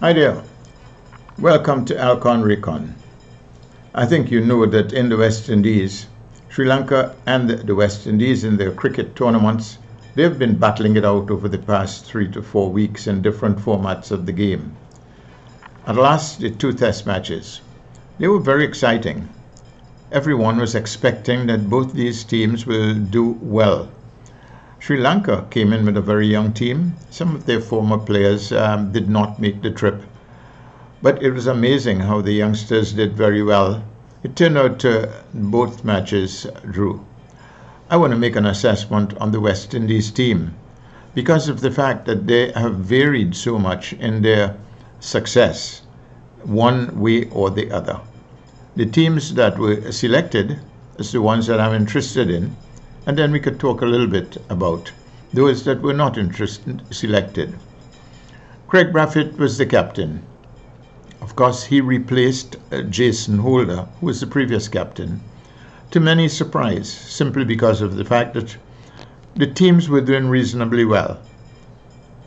Hi there. Welcome to Alcon Recon. I think you know that in the West Indies, Sri Lanka and the West Indies in their cricket tournaments, they've been battling it out over the past three to four weeks in different formats of the game. At last, the two test matches. They were very exciting. Everyone was expecting that both these teams will do well. Sri Lanka came in with a very young team. Some of their former players um, did not make the trip. But it was amazing how the youngsters did very well. It turned out both matches drew. I want to make an assessment on the West Indies team because of the fact that they have varied so much in their success, one way or the other. The teams that were selected is the ones that I'm interested in and then we could talk a little bit about those that were not interested, selected. Kraigg Brathwaite was the captain. Of course, he replaced uh, Jason Holder, who was the previous captain, to many surprise, simply because of the fact that the teams were doing reasonably well.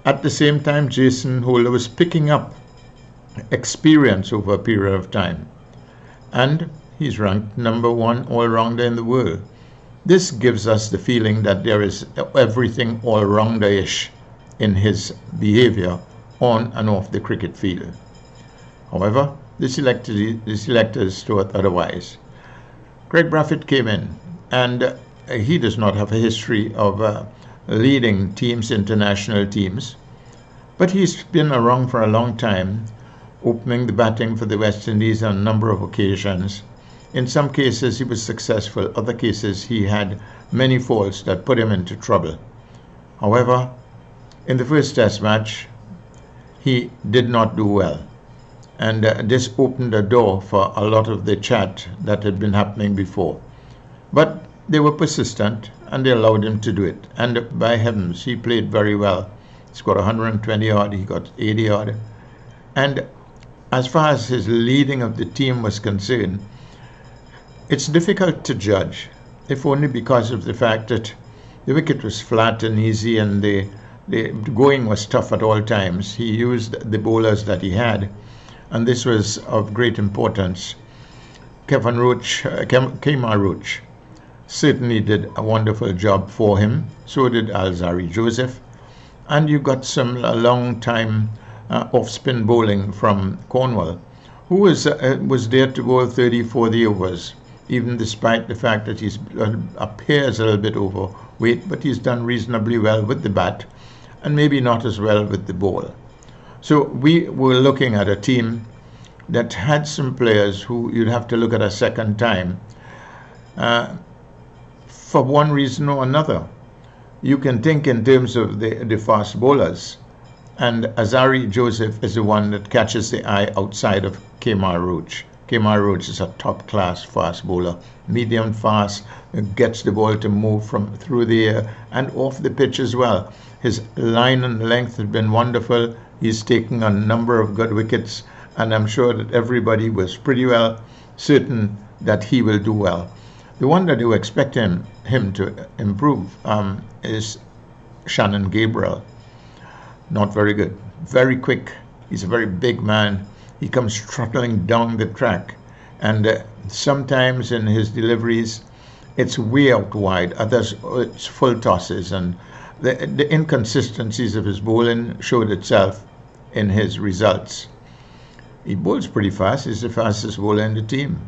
At the same time, Jason Holder was picking up experience over a period of time. And he's ranked number one all rounder in the world. This gives us the feeling that there is everything all rounder-ish in his behavior on and off the cricket field. However, the, selected, the selectors thought otherwise. Greg Brathwaite came in, and uh, he does not have a history of uh, leading teams, international teams, but he's been around for a long time, opening the batting for the West Indies on a number of occasions in some cases, he was successful. Other cases, he had many faults that put him into trouble. However, in the first test match, he did not do well. And uh, this opened a door for a lot of the chat that had been happening before. But they were persistent and they allowed him to do it. And by heavens, he played very well. He scored 120 odd, he got 80 odd. And as far as his leading of the team was concerned, it's difficult to judge, if only because of the fact that the wicket was flat and easy and the, the going was tough at all times. He used the bowlers that he had, and this was of great importance. Kevin Roach, uh, Kemar Roach, certainly did a wonderful job for him. So did Alzarri Joseph. And you got some a long time uh, off spin bowling from Cornwall, who was, uh, was there to bowl 30, 40 overs even despite the fact that he uh, appears a little bit overweight, but he's done reasonably well with the bat and maybe not as well with the ball. So we were looking at a team that had some players who you'd have to look at a second time uh, for one reason or another. You can think in terms of the, the fast bowlers, and Alzarri Joseph is the one that catches the eye outside of Kemar Roach. Kemar Roach is a top class fast bowler, medium fast, gets the ball to move from through the air and off the pitch as well. His line and length has been wonderful. He's taken a number of good wickets, and I'm sure that everybody was pretty well certain that he will do well. The one that you expect him, him to improve um, is Shannon Gabriel. Not very good. Very quick. He's a very big man he comes trotting down the track. And uh, sometimes in his deliveries, it's way out wide. Others, it's full tosses. And the, the inconsistencies of his bowling showed itself in his results. He bowls pretty fast. He's the fastest bowler in the team.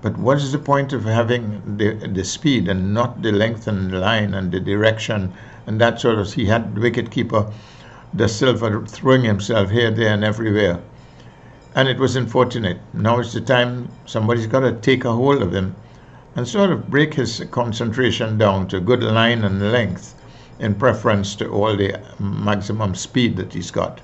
But what is the point of having the, the speed and not the length and the line and the direction and that sort of? He had the wicket keeper, Da Silva, throwing himself here, there, and everywhere and it was unfortunate. Now is the time somebody's got to take a hold of him and sort of break his concentration down to good line and length in preference to all the maximum speed that he's got.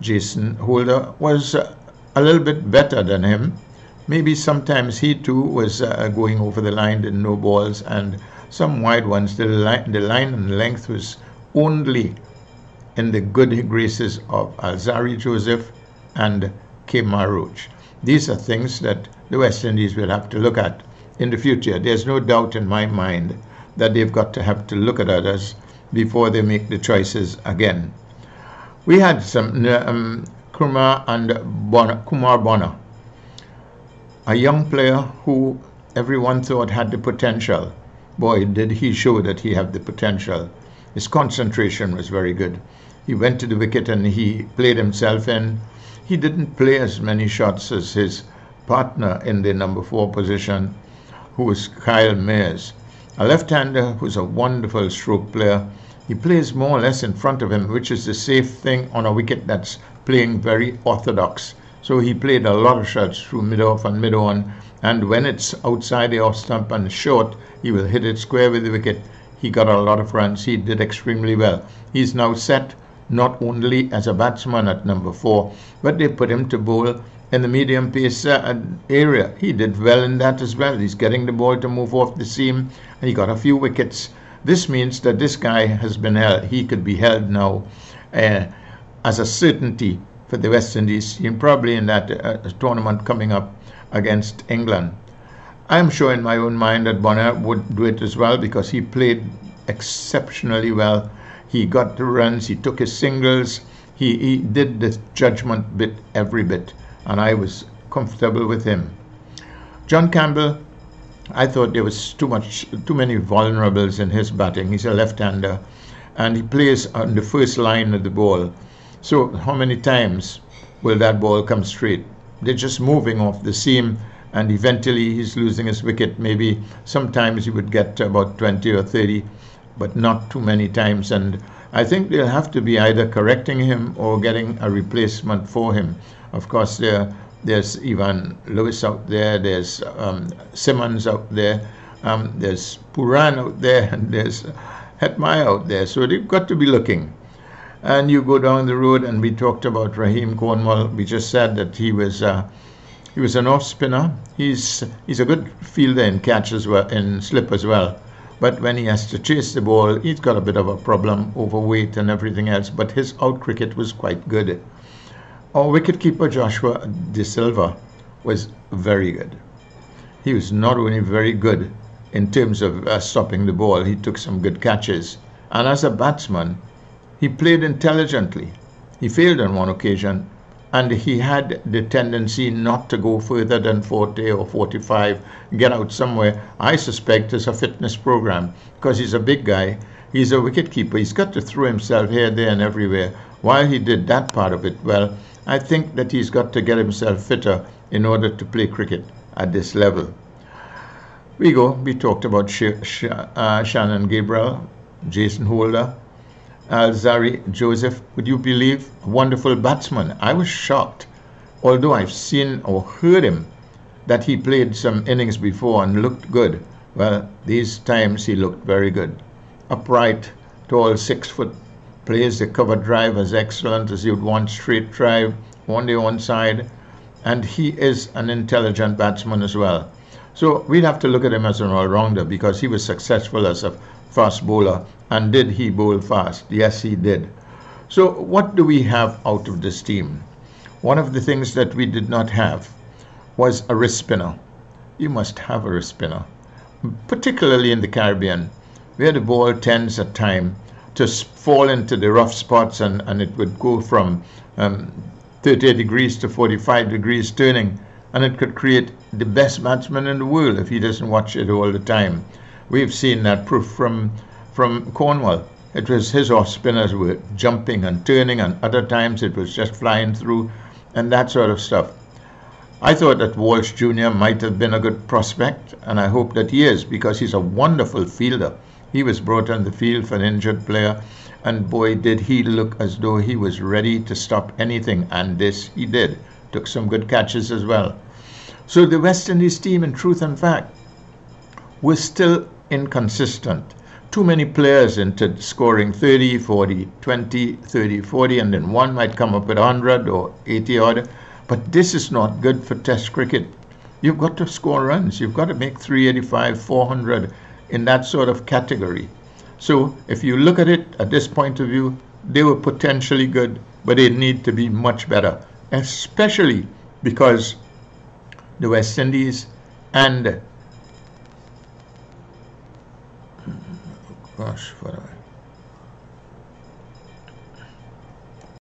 Jason Holder was uh, a little bit better than him. Maybe sometimes he too was uh, going over the line in no balls and some wide ones. The line, the line and length was only in the good graces of Alzarri Joseph and Kemar Roach. These are things that the West Indies will have to look at in the future. There's no doubt in my mind that they've got to have to look at others before they make the choices again. We had some um, Kumar and Bonner, Nkrumah Bonner, a young player who everyone thought had the potential. Boy, did he show that he had the potential. His concentration was very good. He went to the wicket and he played himself in. He didn't play as many shots as his partner in the number four position, who was Kyle Mayers. A left-hander who's a wonderful stroke player. He plays more or less in front of him, which is the safe thing on a wicket that's playing very orthodox. So he played a lot of shots through mid-off and mid-on, and when it's outside the off stump and short, he will hit it square with the wicket. He got a lot of runs. He did extremely well. He's now set not only as a batsman at number four, but they put him to bowl in the medium pace uh, area. He did well in that as well. He's getting the ball to move off the seam, and he got a few wickets. This means that this guy has been held. He could be held now uh, as a certainty for the West Indies team, probably in that uh, tournament coming up against England. I'm sure in my own mind that Bonner would do it as well because he played exceptionally well. He got the runs, he took his singles, he, he did the judgment bit every bit, and I was comfortable with him. John Campbell, I thought there was too much, too many vulnerables in his batting. He's a left-hander, and he plays on the first line of the ball. So how many times will that ball come straight? They're just moving off the seam and eventually he's losing his wicket. Maybe sometimes he would get about 20 or 30, but not too many times. And I think they'll have to be either correcting him or getting a replacement for him. Of course, there, there's Evin Lewis out there, there's um, Simmons out there, um, there's Pooran out there, and there's Hetmyer out there. So they've got to be looking. And you go down the road, and we talked about Rahkeem Cornwall. We just said that he was uh, he was an off spinner. He's he's a good fielder in catch as well, in slip as well. But when he has to chase the ball, he's got a bit of a problem, overweight and everything else. But his out cricket was quite good. Our wicketkeeper Joshua Da Silva was very good. He was not only very good in terms of uh, stopping the ball, he took some good catches. And as a batsman, he played intelligently. He failed on one occasion, and he had the tendency not to go further than 40 or 45, get out somewhere. I suspect it's a fitness program because he's a big guy. He's a wicketkeeper. He's got to throw himself here, there, and everywhere. While he did that part of it well, I think that he's got to get himself fitter in order to play cricket at this level. We go. We talked about Sh Sh uh, Shannon Gabriel, Jason Holder, Alzarri Joseph, would you believe? Wonderful batsman. I was shocked, although I've seen or heard him, that he played some innings before and looked good. Well, these times he looked very good. Upright, tall, six foot, plays the cover drive as excellent as you'd want straight drive, on the onside, and he is an intelligent batsman as well. So we'd have to look at him as an all-rounder because he was successful as a fast bowler. And did he bowl fast? Yes, he did. So what do we have out of this team? One of the things that we did not have was a wrist spinner. You must have a wrist spinner, particularly in the Caribbean, where the ball tends at time to fall into the rough spots and, and it would go from um, 30 degrees to 45 degrees turning and it could create the best batsman in the world if he doesn't watch it all the time. We've seen that proof from from Cornwall. It was his off spinners were jumping and turning, and other times it was just flying through, and that sort of stuff. I thought that Walsh Jr. might have been a good prospect, and I hope that he is because he's a wonderful fielder. He was brought on the field for an injured player, and boy, did he look as though he was ready to stop anything, and this he did. Took some good catches as well. So the West Indies team, in truth and fact, was still inconsistent. Too many players into scoring 30, 40, 20, 30, 40, and then one might come up with 100 or 80 odd. But this is not good for Test cricket. You've got to score runs. You've got to make 385, 400 in that sort of category. So if you look at it at this point of view, they were potentially good, but they need to be much better, especially because the West Indies and gosh, what